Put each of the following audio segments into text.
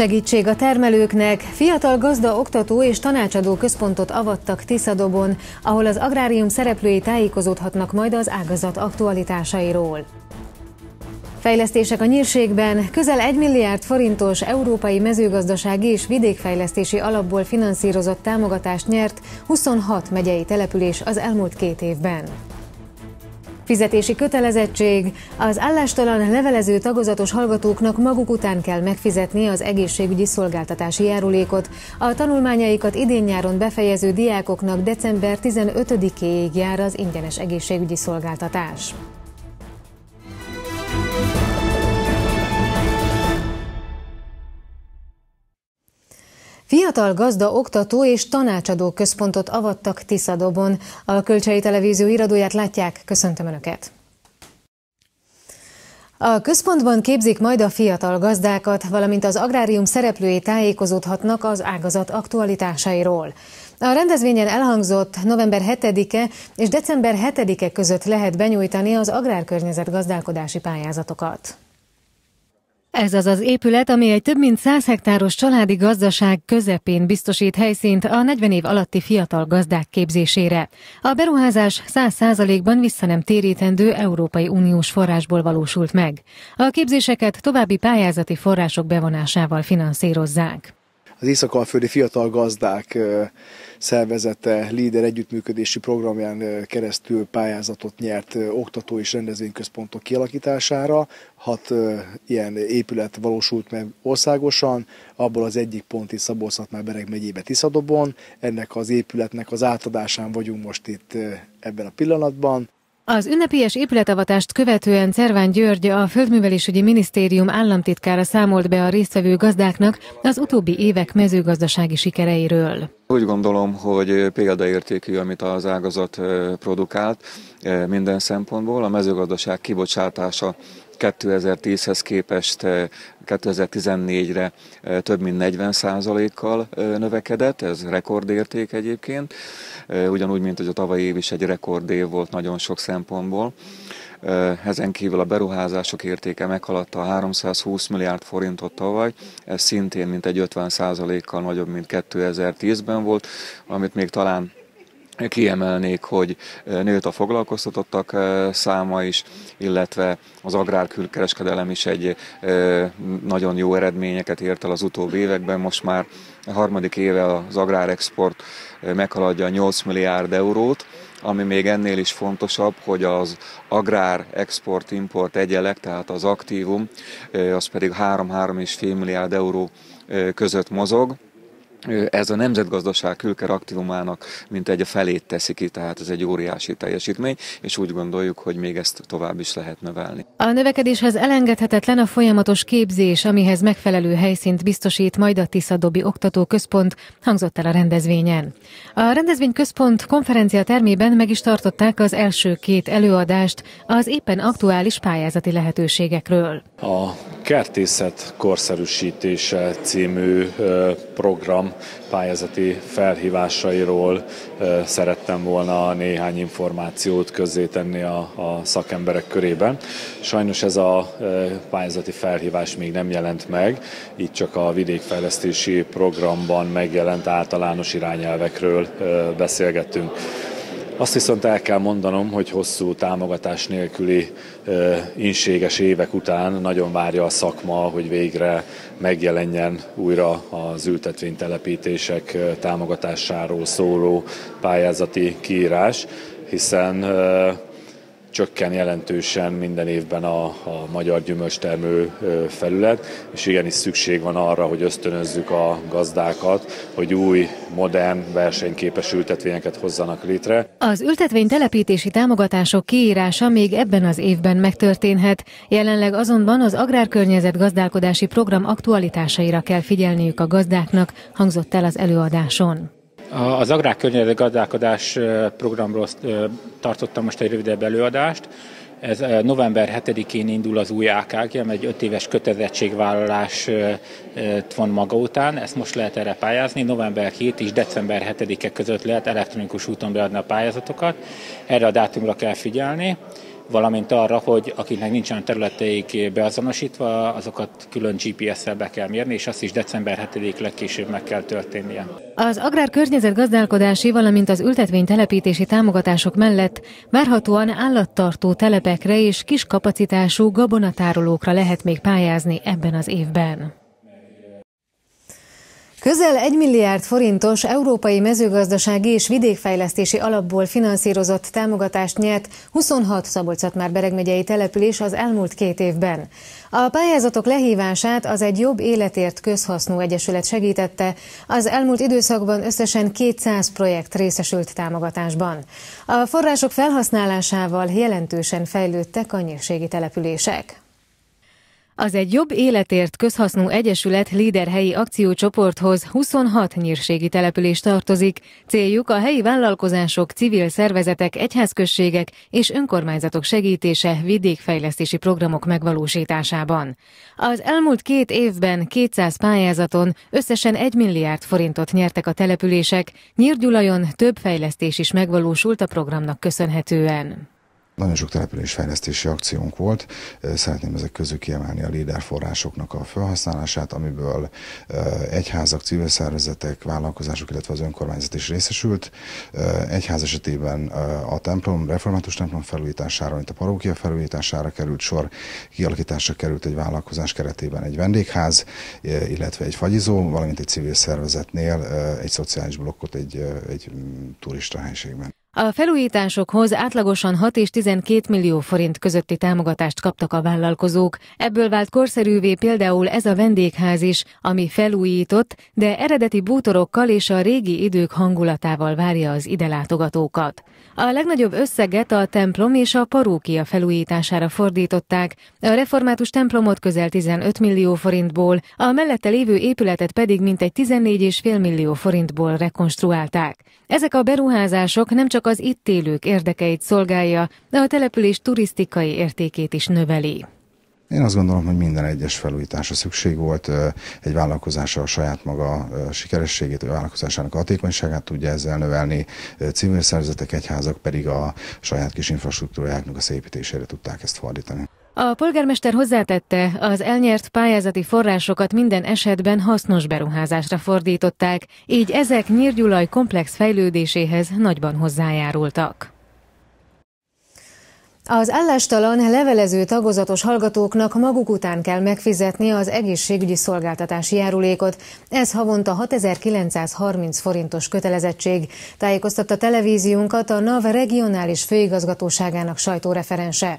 Segítség a termelőknek, fiatal gazda oktató és tanácsadó központot avattak Tiszadobon, ahol az agrárium szereplői tájékozódhatnak majd az ágazat aktualitásairól. Fejlesztések a nyírségben közel 1 milliárd forintos európai mezőgazdasági és vidékfejlesztési alapból finanszírozott támogatást nyert 26 megyei település az elmúlt két évben. Fizetési kötelezettség. Az állástalan levelező tagozatos hallgatóknak maguk után kell megfizetni az egészségügyi szolgáltatási járulékot. A tanulmányaikat idén-nyáron befejező diákoknak december 15-éig jár az ingyenes egészségügyi szolgáltatás. Fiatal gazda oktató és tanácsadó központot avattak Tiszadobon. A Kölcsei Televízió iradóját látják. Köszöntöm Önöket! A központban képzik majd a fiatal gazdákat, valamint az agrárium szereplői tájékozódhatnak az ágazat aktualitásairól. A rendezvényen elhangzott november 7-e és december 7-e között lehet benyújtani az agrárkörnyezet gazdálkodási pályázatokat. Ez az az épület, ami egy több mint 100 hektáros családi gazdaság közepén biztosít helyszínt a 40 év alatti fiatal gazdák képzésére. A beruházás 100%-ban vissza nem térítendő Európai Uniós forrásból valósult meg. A képzéseket további pályázati források bevonásával finanszírozzák. Az Észak-Alföldi Fiatal Gazdák szervezete líder együttműködési programján keresztül pályázatot nyert oktató és rendezvényközpontok kialakítására. Hat ilyen épület valósult meg országosan, abból az egyik pont is már bereg megyébe Tiszadobon. Ennek az épületnek az átadásán vagyunk most itt ebben a pillanatban. Az ünnepélyes épületavatást követően Cerván György, a Földművelésügyi Minisztérium államtitkára számolt be a résztvevő gazdáknak az utóbbi évek mezőgazdasági sikereiről. Úgy gondolom, hogy példaértékű, amit az ágazat produkált minden szempontból. A mezőgazdaság kibocsátása 2010-hez képest 2014-re több mint 40 kal növekedett, ez rekordérték egyébként, ugyanúgy, mint hogy a tavalyi év is egy rekordév volt nagyon sok szempontból. Ezen kívül a beruházások értéke meghaladta a 320 milliárd forintot tavaly, ez szintén mint egy 50 kal nagyobb, mint 2010-ben volt, amit még talán Kiemelnék, hogy nőtt a foglalkoztatottak száma is, illetve az agrárkülkereskedelem is egy nagyon jó eredményeket ért el az utóbbi években. Most már a harmadik éve az agrárexport meghaladja a 8 milliárd eurót, ami még ennél is fontosabb, hogy az agrár export-import egyelek, tehát az aktívum, az pedig 3-3,5 milliárd euró között mozog ez a nemzetgazdaság külker aktívumának mint egy a felét teszi ki, tehát ez egy óriási teljesítmény, és úgy gondoljuk, hogy még ezt tovább is lehet növelni. A növekedéshez elengedhetetlen a folyamatos képzés, amihez megfelelő helyszínt biztosít majd a Tiszadobi Oktató Központ, hangzott el a rendezvényen. A rendezvényközpont konferencia termében meg is tartották az első két előadást az éppen aktuális pályázati lehetőségekről. A kertészet korszerűsítése című program pályázati felhívásairól szerettem volna néhány információt közzétenni a, a szakemberek körében. Sajnos ez a pályázati felhívás még nem jelent meg, így csak a vidékfejlesztési programban megjelent általános irányelvekről beszélgettünk. Azt viszont el kell mondanom, hogy hosszú támogatás nélküli inséges évek után nagyon várja a szakma, hogy végre megjelenjen újra az ültetvénytelepítések támogatásáról szóló pályázati kiírás, hiszen csökken jelentősen minden évben a, a magyar gyümölcstermő felület, és igenis szükség van arra, hogy ösztönözzük a gazdákat, hogy új, modern, versenyképes ültetvényeket hozzanak létre. Az ültetvény telepítési támogatások kiírása még ebben az évben megtörténhet, jelenleg azonban az agrárkörnyezet gazdálkodási program aktualitásaira kell figyelniük a gazdáknak, hangzott el az előadáson. Az agrárkörnyezet gazdálkodás programról tartottam most egy rövidebb előadást. Ez november 7-én indul az új AKG, amely egy 5 éves kötelezettségvállalás von maga után. Ezt most lehet erre pályázni. November 7 és december 7-e között lehet elektronikus úton beadni a pályázatokat. Erre a dátumra kell figyelni. Valamint arra, hogy akiknek nincsen területeik beazonosítva, azokat külön GPS-szel be kell mérni, és azt is december 7 legkésőbb meg kell történnie. Az agrár környezet gazdálkodási, valamint az ültetvény telepítési támogatások mellett várhatóan állattartó telepekre és kis kapacitású gabonatárolókra lehet még pályázni ebben az évben. Közel 1 milliárd forintos európai mezőgazdasági és vidékfejlesztési alapból finanszírozott támogatást nyert 26 szabolcs már beregmegyei település az elmúlt két évben. A pályázatok lehívását az egy jobb életért közhasznú egyesület segítette, az elmúlt időszakban összesen 200 projekt részesült támogatásban. A források felhasználásával jelentősen fejlődtek a nyírségi települések. Az egy jobb életért közhasznú egyesület helyi akciócsoporthoz 26 nyírségi település tartozik. Céljuk a helyi vállalkozások, civil szervezetek, egyházközségek és önkormányzatok segítése vidékfejlesztési programok megvalósításában. Az elmúlt két évben 200 pályázaton összesen 1 milliárd forintot nyertek a települések, Nyírgyulajon több fejlesztés is megvalósult a programnak köszönhetően. Nagyon sok településfejlesztési akciónk volt. Szeretném ezek közül kiemelni a LIDER forrásoknak a felhasználását, amiből egyházak, civil szervezetek, vállalkozások, illetve az önkormányzat is részesült. Egyház esetében a templom, református templom felújítására, itt a parókia felújítására került sor, kialakításra került egy vállalkozás keretében egy vendégház, illetve egy fagyizó, valamint egy civil szervezetnél egy szociális blokkot egy, egy turista helységben. A felújításokhoz átlagosan 6 és 12 millió forint közötti támogatást kaptak a vállalkozók. Ebből vált korszerűvé például ez a vendégház is, ami felújított, de eredeti bútorokkal és a régi idők hangulatával várja az ide látogatókat. A legnagyobb összeget a templom és a parókia felújítására fordították, a református templomot közel 15 millió forintból, a mellette lévő épületet pedig mintegy 14,5 millió forintból rekonstruálták. Ezek a beruházások nem csak az itt élők érdekeit szolgálja, de a település turisztikai értékét is növeli. Én azt gondolom, hogy minden egyes felújításra szükség volt. Egy vállalkozása a saját maga sikerességét, a vállalkozásának hatékonyságát tudja ezzel növelni, civil szervezetek, egyházak pedig a saját kis infrastruktúrájáknak a szépítésére tudták ezt fordítani. A polgármester hozzátette, az elnyert pályázati forrásokat minden esetben hasznos beruházásra fordították, így ezek nyírgyulaj komplex fejlődéséhez nagyban hozzájárultak. Az állástalan levelező tagozatos hallgatóknak maguk után kell megfizetni az egészségügyi szolgáltatási járulékot. Ez havonta 6930 forintos kötelezettség, tájékoztatta televíziónkat a NAV regionális főigazgatóságának sajtóreferense.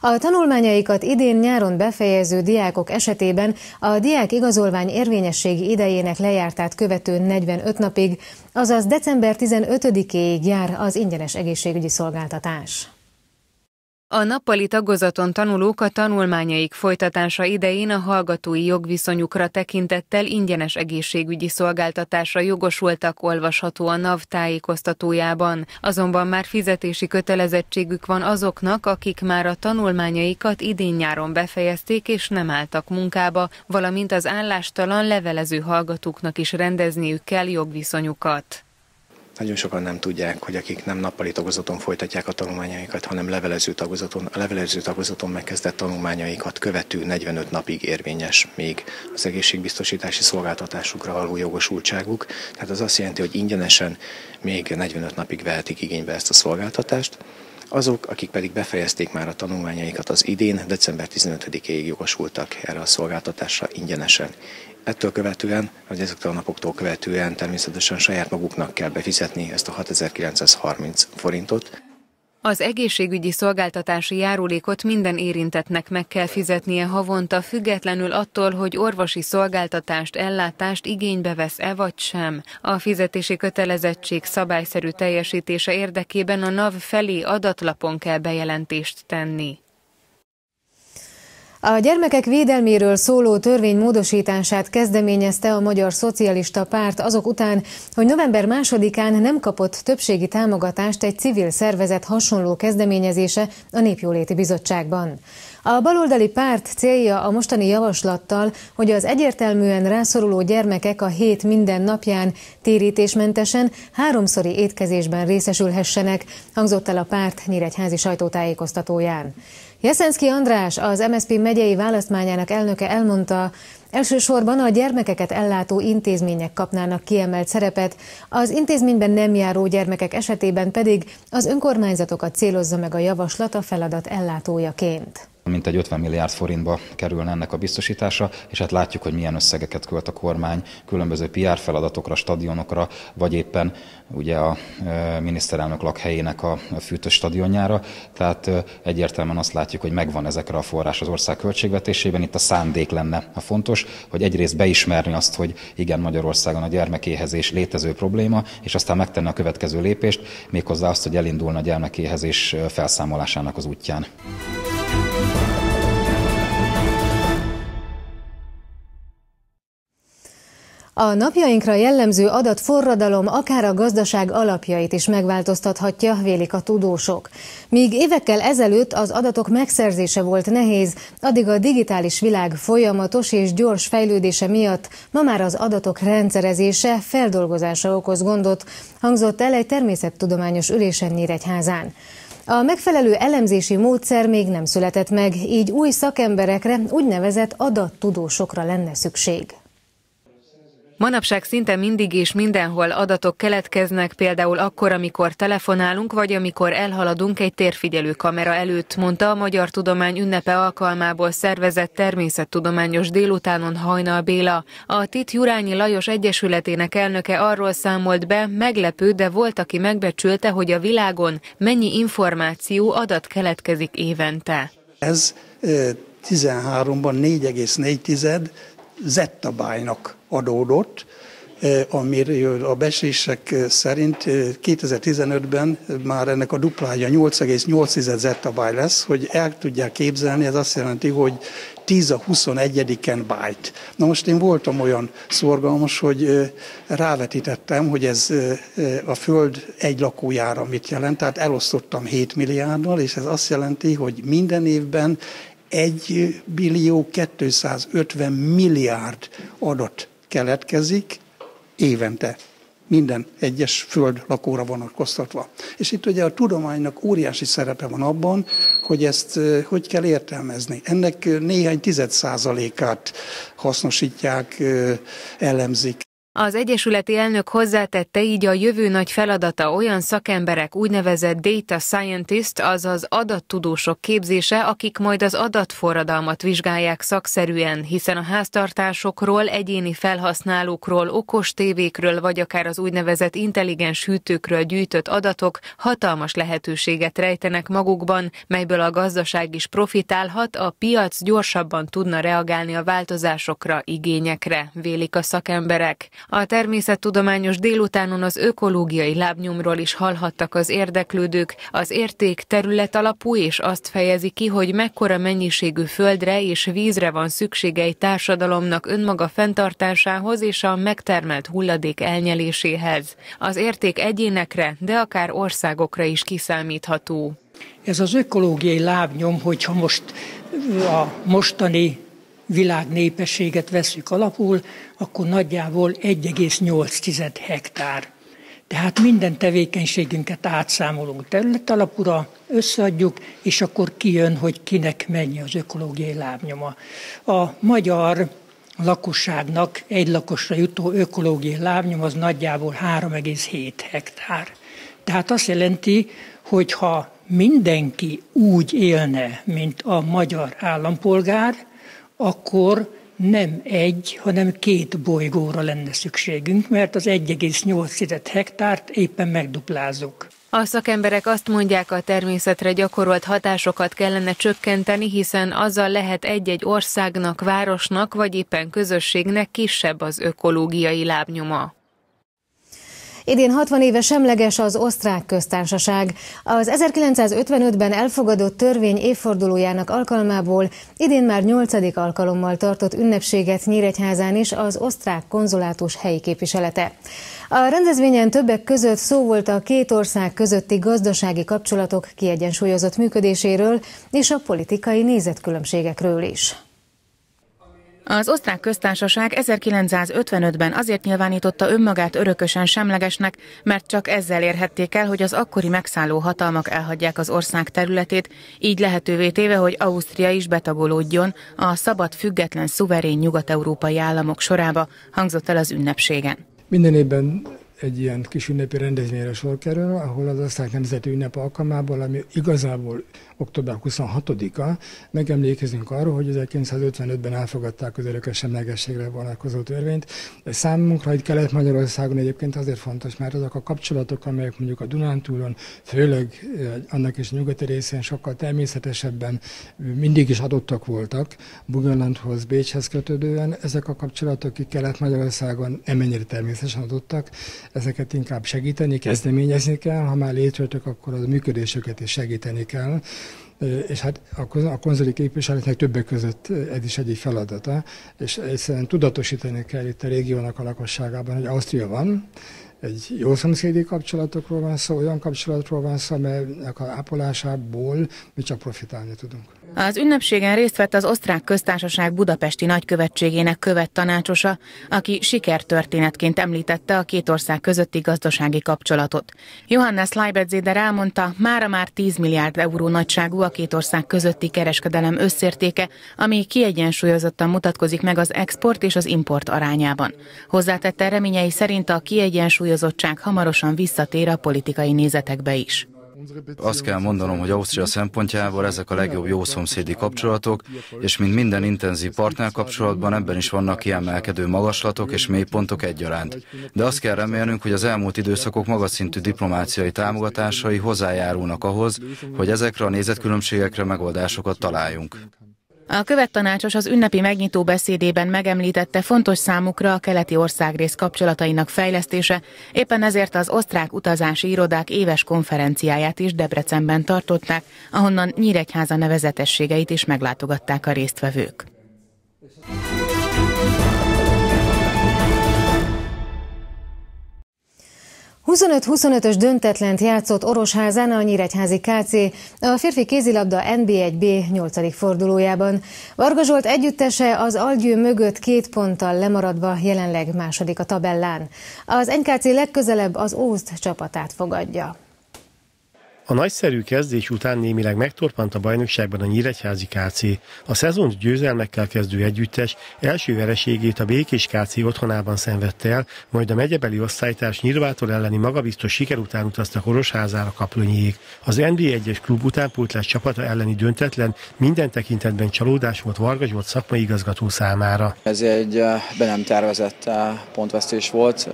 A tanulmányaikat idén nyáron befejező diákok esetében a diák igazolvány érvényességi idejének lejártát követő 45 napig, azaz december 15-éig jár az ingyenes egészségügyi szolgáltatás. A nappali tagozaton tanulók a tanulmányaik folytatása idején a hallgatói jogviszonyukra tekintettel ingyenes egészségügyi szolgáltatásra jogosultak olvasható a NAV tájékoztatójában. Azonban már fizetési kötelezettségük van azoknak, akik már a tanulmányaikat idén-nyáron befejezték és nem álltak munkába, valamint az állástalan levelező hallgatóknak is rendezniük kell jogviszonyukat. Nagyon sokan nem tudják, hogy akik nem nappali tagozaton folytatják a tanulmányaikat, hanem levelező tagozaton, a levelező tagozaton megkezdett tanulmányaikat követő 45 napig érvényes még az egészségbiztosítási szolgáltatásukra való jogosultságuk. Tehát az azt jelenti, hogy ingyenesen még 45 napig vehetik igénybe ezt a szolgáltatást. Azok, akik pedig befejezték már a tanulmányaikat az idén, december 15-ig jogosultak erre a szolgáltatásra ingyenesen. Ettől követően, vagy ezektől a napoktól követően természetesen saját maguknak kell befizetni ezt a 6930 forintot. Az egészségügyi szolgáltatási járulékot minden érintetnek meg kell fizetnie havonta, függetlenül attól, hogy orvosi szolgáltatást, ellátást igénybe vesz-e vagy sem. A fizetési kötelezettség szabályszerű teljesítése érdekében a NAV felé adatlapon kell bejelentést tenni. A gyermekek védelméről szóló törvény módosítását kezdeményezte a Magyar Szocialista Párt azok után, hogy november másodikán nem kapott többségi támogatást egy civil szervezet hasonló kezdeményezése a Népjóléti Bizottságban. A baloldali párt célja a mostani javaslattal, hogy az egyértelműen rászoruló gyermekek a hét minden napján térítésmentesen háromszori étkezésben részesülhessenek, hangzott el a párt nyíregyházi sajtótájékoztatóján. Jeszenszki András, az MSZP megyei választmányának elnöke elmondta, Elsősorban a gyermekeket ellátó intézmények kapnának kiemelt szerepet, az intézményben nem járó gyermekek esetében pedig az önkormányzatokat célozza meg a javaslat a feladat ellátójaként mintegy 50 milliárd forintba kerülne ennek a biztosítása, és hát látjuk, hogy milyen összegeket költ a kormány különböző PR feladatokra, stadionokra, vagy éppen ugye a e, miniszterelnök lakhelyének a fűtős stadionjára. Tehát e, egyértelműen azt látjuk, hogy megvan ezekre a forrás az ország költségvetésében. Itt a szándék lenne a fontos, hogy egyrészt beismerni azt, hogy igen, Magyarországon a gyermekéhezés létező probléma, és aztán megtenni a következő lépést, méghozzá azt, hogy elindulna a gyermekéhezés felszámolásának az útján. A napjainkra jellemző adatforradalom akár a gazdaság alapjait is megváltoztathatja, vélik a tudósok. Míg évekkel ezelőtt az adatok megszerzése volt nehéz, addig a digitális világ folyamatos és gyors fejlődése miatt ma már az adatok rendszerezése, feldolgozása okoz gondot, hangzott el egy természettudományos ülésen Nyíregyházán. A megfelelő elemzési módszer még nem született meg, így új szakemberekre, úgynevezett adattudósokra lenne szükség. Manapság szinte mindig és mindenhol adatok keletkeznek, például akkor, amikor telefonálunk, vagy amikor elhaladunk egy térfigyelő kamera előtt, mondta a Magyar Tudomány ünnepe alkalmából szervezett természettudományos délutánon Hajnal Béla. A TIT Jurányi Lajos Egyesületének elnöke arról számolt be, meglepő, de volt, aki megbecsülte, hogy a világon mennyi információ adat keletkezik évente. Ez 13-ban 4,4 zettabájnak adódott, eh, amiről a besések szerint 2015-ben eh, már ennek a duplája 8,8 zettabyte lesz, hogy el tudják képzelni, ez azt jelenti, hogy 10 a 21-en byte. Na most én voltam olyan szorgalmas, hogy eh, rávetítettem, hogy ez a Föld egy lakójára mit jelent, tehát elosztottam 7 milliárddal, és ez azt jelenti, hogy minden évben 1 billió 250 milliárd adat keletkezik évente minden egyes föld lakóra vonatkoztatva. És itt ugye a tudománynak óriási szerepe van abban, hogy ezt hogy kell értelmezni. Ennek néhány tized százalékát hasznosítják, elemzik. Az Egyesületi elnök hozzátette így a jövő nagy feladata olyan szakemberek úgynevezett data scientist, azaz adattudósok képzése, akik majd az adatforradalmat vizsgálják szakszerűen, hiszen a háztartásokról, egyéni felhasználókról, okos tévékről vagy akár az úgynevezett intelligens hűtőkről gyűjtött adatok hatalmas lehetőséget rejtenek magukban, melyből a gazdaság is profitálhat, a piac gyorsabban tudna reagálni a változásokra, igényekre, vélik a szakemberek. A természettudományos délutánon az ökológiai lábnyomról is hallhattak az érdeklődők, az érték terület alapú és azt fejezi ki, hogy mekkora mennyiségű földre és vízre van szüksége egy társadalomnak önmaga fenntartásához és a megtermelt hulladék elnyeléséhez. Az érték egyénekre, de akár országokra is kiszámítható. Ez az ökológiai lábnyom, hogyha most a mostani világ népességet veszük alapul, akkor nagyjából 1,8 hektár. Tehát minden tevékenységünket átszámolunk területalapúra, összeadjuk, és akkor kijön, hogy kinek mennyi az ökológiai lábnyoma. A magyar lakosságnak egy lakosra jutó ökológiai lábnyom az nagyjából 3,7 hektár. Tehát azt jelenti, hogy ha mindenki úgy élne, mint a magyar állampolgár, akkor nem egy, hanem két bolygóra lenne szükségünk, mert az 1,8 hektárt éppen megduplázunk. A szakemberek azt mondják, a természetre gyakorolt hatásokat kellene csökkenteni, hiszen azzal lehet egy-egy országnak, városnak vagy éppen közösségnek kisebb az ökológiai lábnyoma. Idén 60 éve semleges az osztrák köztársaság. Az 1955-ben elfogadott törvény évfordulójának alkalmából idén már 8. alkalommal tartott ünnepséget Nyíregyházán is az osztrák konzulátus helyi képviselete. A rendezvényen többek között szó volt a két ország közötti gazdasági kapcsolatok kiegyensúlyozott működéséről és a politikai nézetkülönbségekről is. Az osztrák köztársaság 1955-ben azért nyilvánította önmagát örökösen semlegesnek, mert csak ezzel érhették el, hogy az akkori megszálló hatalmak elhagyják az ország területét, így lehetővé téve, hogy Ausztria is betagolódjon a szabad, független, szuverén nyugat-európai államok sorába, hangzott el az ünnepségen. Minden évben egy ilyen kis ünnepi rendezvényre sor kerül, ahol az osztrák nemzeti ünnep alkalmából, ami igazából október 26-a, megemlékezünk arról, hogy 1955-ben elfogadták az örökös semlegességre vonatkozó törvényt. Ez számunkra itt Kelet-Magyarországon egyébként azért fontos, mert azok a kapcsolatok, amelyek mondjuk a Dunántúlon, főleg eh, annak is nyugati részén sokkal természetesebben mindig is adottak voltak, Bugenlandhoz, Bécshez kötődően, ezek a kapcsolatok itt Kelet-Magyarországon nem ennyire természetesen adottak, ezeket inkább segíteni, kezdeményezni kell, ha már létrejöttek, akkor az működésüket is segíteni kell és hát a konzoli képviseletnek többek között ez is egyik feladata, és egyszerűen tudatosítani kell itt a régiónak a lakosságában, hogy Ausztria van, egy jó szomszédi kapcsolatokról van szó, olyan kapcsolatról van szó, amelynek a ápolásából mi csak profitálni tudunk. Az ünnepségen részt vett az osztrák köztársaság budapesti nagykövetségének követ tanácsosa, aki sikertörténetként említette a két ország közötti gazdasági kapcsolatot. Johannes Leibedzéder elmondta, mára már 10 milliárd euró nagyságú a két ország közötti kereskedelem összértéke, ami kiegyensúlyozottan mutatkozik meg az export és az import arányában. Hozzátette reményei szerint a kiegyensúlyozottság hamarosan visszatér a politikai nézetekbe is. Azt kell mondanom, hogy Ausztria szempontjából ezek a legjobb jó szomszédi kapcsolatok, és mint minden intenzív partnerkapcsolatban ebben is vannak kiemelkedő magaslatok és mélypontok egyaránt. De azt kell remélnünk, hogy az elmúlt időszakok magas szintű diplomáciai támogatásai hozzájárulnak ahhoz, hogy ezekre a nézetkülönbségekre megoldásokat találjunk. A követtanácsos az ünnepi megnyitó beszédében megemlítette fontos számukra a keleti országrész kapcsolatainak fejlesztése, éppen ezért az osztrák utazási irodák éves konferenciáját is Debrecenben tartották, ahonnan Nyíregyháza nevezetességeit is meglátogatták a résztvevők. 25-25-ös döntetlent játszott Orosházán a Nyíregyházi KC a férfi kézilabda NB1B 8. fordulójában. Varga Zsolt együttese az Algyő mögött két ponttal lemaradva jelenleg második a tabellán. Az NKC legközelebb az Ózd csapatát fogadja. A nagyszerű kezdés után némileg megtorpant a bajnokságban a Nyíregyházi KC. A szezont győzelmekkel kezdő együttes első vereségét a Békés KC otthonában szenvedte el, majd a megyebeli osztálytárs Nyírvától elleni magabiztos siker után utazta Horosházára kaplonyiék. Az NB1-es klub utánpótlás csapata elleni döntetlen minden tekintetben csalódás volt Varga Zsolt szakmai igazgató számára. Ez egy be nem tervezett pontvesztés volt.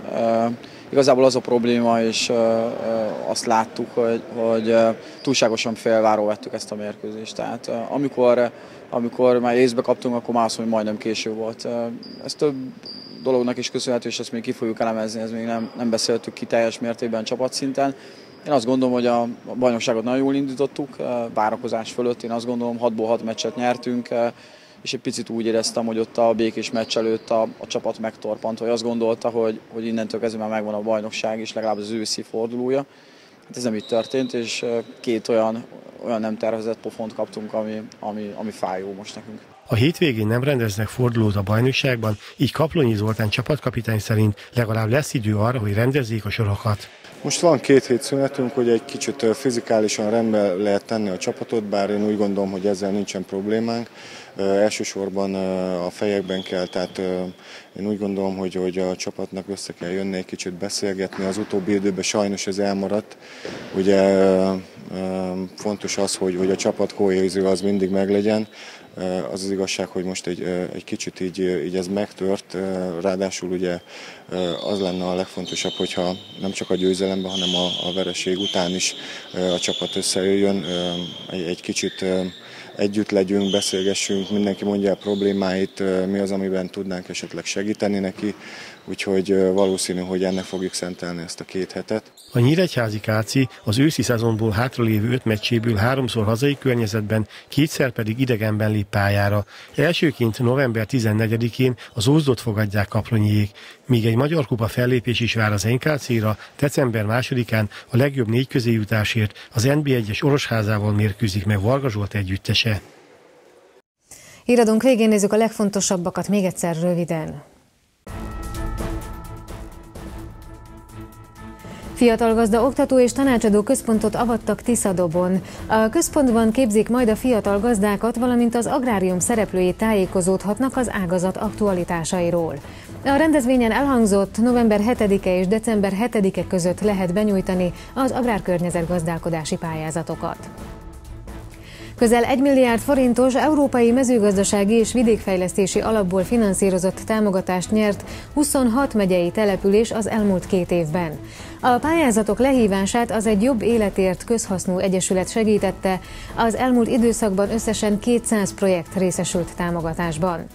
Igazából az a probléma, és azt láttuk, hogy, hogy túlságosan félváró vettük ezt a mérkőzést. Tehát amikor, amikor már észbe kaptunk, akkor már azt hogy majdnem késő volt. Ez több dolognak is köszönhető, és ezt még ki fogjuk elemezni, ez még nem, nem beszéltük ki teljes mértékben csapatszinten. Én azt gondolom, hogy a bajnokságot nagyon jól indítottuk, várakozás fölött. Én azt gondolom, 6-ból 6 meccset nyertünk, és egy picit úgy éreztem, hogy ott a békés meccs előtt a, a csapat megtorpant, hogy azt gondolta, hogy, hogy innentől kezdve már megvan a bajnokság is, legalább az őszi fordulója. Hát ez nem így történt, és két olyan, olyan nem tervezett pofont kaptunk, ami, ami, ami fájó most nekünk. A hétvégén nem rendeznek fordulót a bajnokságban, így Kaplonyi Zoltán csapatkapitány szerint legalább lesz idő arra, hogy rendezzék a sorokat. Most van két hét szünetünk, hogy egy kicsit fizikálisan rendbe lehet tenni a csapatot, bár én úgy gondolom, hogy ezzel nincsen problémánk elsősorban a fejekben kell, tehát én úgy gondolom, hogy, hogy a csapatnak össze kell jönni egy kicsit beszélgetni. Az utóbbi időben sajnos ez elmaradt. Ugye fontos az, hogy, hogy a csapat kohézió az mindig meglegyen. Az az igazság, hogy most egy, egy kicsit így, így ez megtört, ráadásul ugye az lenne a legfontosabb, hogyha nem csak a győzelemben, hanem a, a vereség után is a csapat összejöjjön, egy, egy kicsit együtt legyünk, beszélgessünk, mindenki mondja a problémáit, mi az, amiben tudnánk esetleg segíteni neki. Úgyhogy valószínű, hogy ennek fogjuk szentelni ezt a két hetet. A Nyíregyházi Káci az őszi szezonból hátralévő öt meccséből háromszor hazai környezetben, kétszer pedig idegenben lép pályára. Elsőként november 14-én az Ózdot fogadják kaplonyiék, míg egy Magyar Kupa fellépés is vár az NKC-ra, december 2-án a legjobb négy közéjutásért az NB1-es Orosházával mérkőzik meg Varga Zsolt együttese. Híradónk végén nézzük a legfontosabbakat még egyszer röviden. Fiatal gazda oktató és tanácsadó központot avattak Tiszadobon. A központban képzik majd a fiatal gazdákat, valamint az agrárium szereplői tájékozódhatnak az ágazat aktualitásairól. A rendezvényen elhangzott november 7-e és december 7-e között lehet benyújtani az agrárkörnyezet gazdálkodási pályázatokat. Közel 1 milliárd forintos európai mezőgazdasági és vidékfejlesztési alapból finanszírozott támogatást nyert 26 megyei település az elmúlt két évben. A pályázatok lehívását az egy jobb életért közhasznú egyesület segítette, az elmúlt időszakban összesen 200 projekt részesült támogatásban.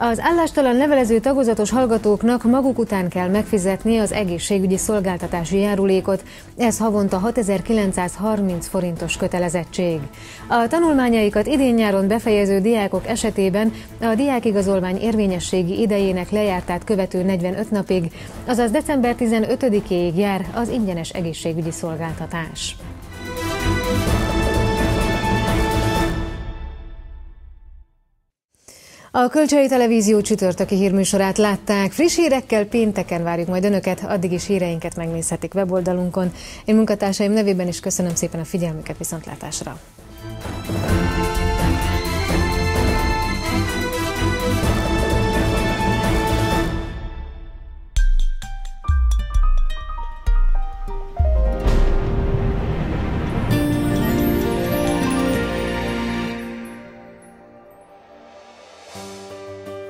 Az állástalan levelező tagozatos hallgatóknak maguk után kell megfizetni az egészségügyi szolgáltatási járulékot, ez havonta 6930 forintos kötelezettség. A tanulmányaikat idén-nyáron befejező diákok esetében a diákigazolvány érvényességi idejének lejártát követő 45 napig, azaz december 15-ig jár az ingyenes egészségügyi szolgáltatás. A Kölcsei Televízió csütörtöki hírműsorát látták. Friss hírekkel pénteken várjuk majd Önöket, addig is híreinket megnézhetik weboldalunkon. Én munkatársaim nevében is köszönöm szépen a figyelmüket viszontlátásra.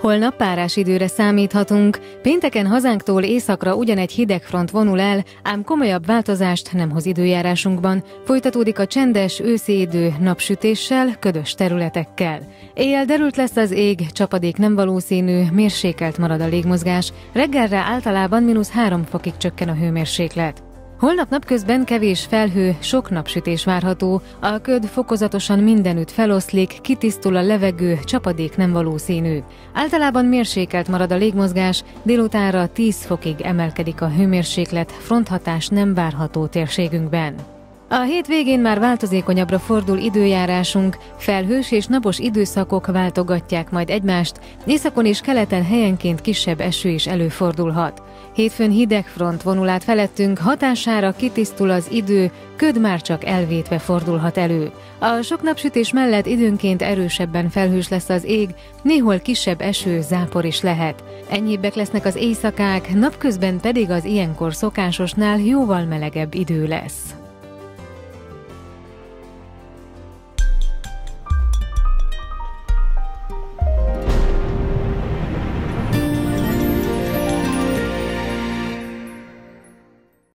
Holnap párás időre számíthatunk. Pénteken hazánktól északra ugyanegy hidegfront vonul el, ám komolyabb változást nem hoz időjárásunkban. Folytatódik a csendes őszi idő napsütéssel, ködös területekkel. Éjjel derült lesz az ég, csapadék nem valószínű, mérsékelt marad a légmozgás, reggelre általában mínusz három fokig csökken a hőmérséklet. Holnap napközben kevés felhő, sok napsütés várható, a köd fokozatosan mindenütt feloszlik, kitisztul a levegő, csapadék nem valószínű. Általában mérsékelt marad a légmozgás, délutánra 10 fokig emelkedik a hőmérséklet, fronthatás nem várható térségünkben. A hétvégén már változékonyabbra fordul időjárásunk, felhős és napos időszakok váltogatják majd egymást, északon és keleten helyenként kisebb eső is előfordulhat. Hétfőn hideg front vonul át felettünk, hatására kitisztul az idő, köd már csak elvétve fordulhat elő. A sok napsütés mellett időnként erősebben felhős lesz az ég, néhol kisebb eső, zápor is lehet. Ennyibbek lesznek az éjszakák, napközben pedig az ilyenkor szokásosnál jóval melegebb idő lesz.